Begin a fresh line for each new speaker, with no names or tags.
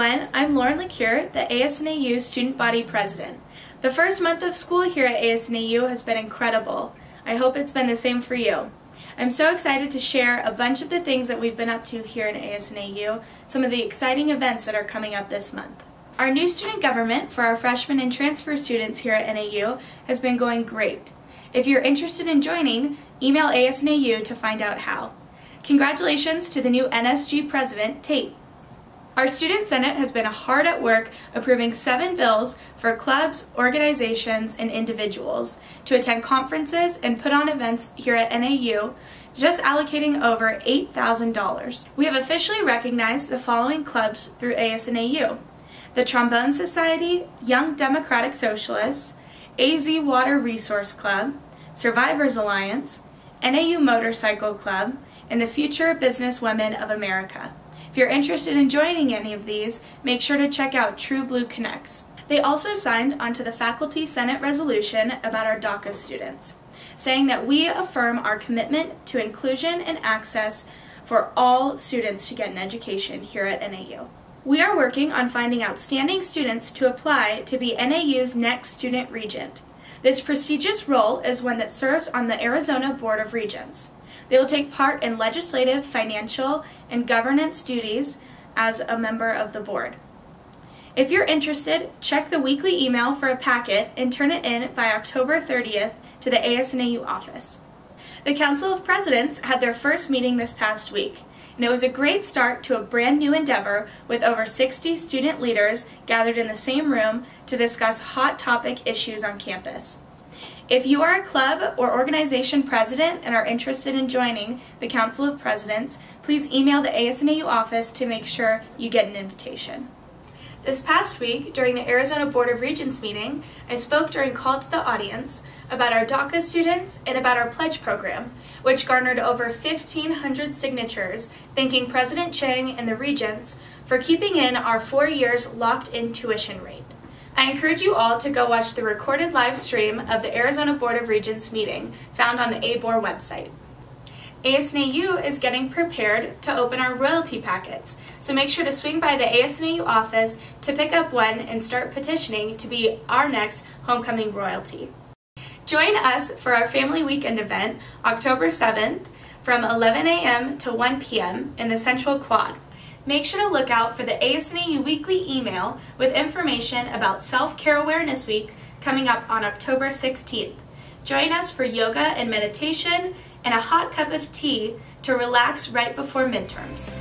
everyone, I'm Lauren L'Ecuyer, the ASNAU Student Body President. The first month of school here at ASNAU has been incredible. I hope it's been the same for you. I'm so excited to share a bunch of the things that we've been up to here in ASNAU, some of the exciting events that are coming up this month. Our new student government for our freshmen and transfer students here at NAU has been going great. If you're interested in joining, email ASNAU to find out how. Congratulations to the new NSG president, Tate. Our Student Senate has been hard at work approving seven bills for clubs, organizations, and individuals to attend conferences and put on events here at NAU, just allocating over $8,000. We have officially recognized the following clubs through ASNAU. The Trombone Society, Young Democratic Socialists, AZ Water Resource Club, Survivors Alliance, NAU Motorcycle Club, and the Future Business Women of America. If you're interested in joining any of these, make sure to check out True Blue Connects. They also signed onto the Faculty Senate resolution about our DACA students, saying that we affirm our commitment to inclusion and access for all students to get an education here at NAU. We are working on finding outstanding students to apply to be NAU's next student regent. This prestigious role is one that serves on the Arizona Board of Regents. They will take part in legislative, financial, and governance duties as a member of the board. If you're interested, check the weekly email for a packet and turn it in by October 30th to the ASNAU office. The Council of Presidents had their first meeting this past week, and it was a great start to a brand new endeavor with over 60 student leaders gathered in the same room to discuss hot topic issues on campus. If you are a club or organization president and are interested in joining the Council of Presidents, please email the ASNAU office to make sure you get an invitation. This past week, during the Arizona Board of Regents meeting, I spoke during Call to the Audience about our DACA students and about our pledge program, which garnered over 1,500 signatures thanking President Cheng and the Regents for keeping in our four years locked-in tuition rate. I encourage you all to go watch the recorded live stream of the Arizona Board of Regents meeting found on the ABOR website. ASNAU is getting prepared to open our royalty packets, so make sure to swing by the ASNAU office to pick up one and start petitioning to be our next homecoming royalty. Join us for our Family Weekend event October 7th from 11 a.m. to 1 p.m. in the Central Quad. Make sure to look out for the ASNAU weekly email with information about Self-Care Awareness Week coming up on October 16th. Join us for yoga and meditation and a hot cup of tea to relax right before midterms.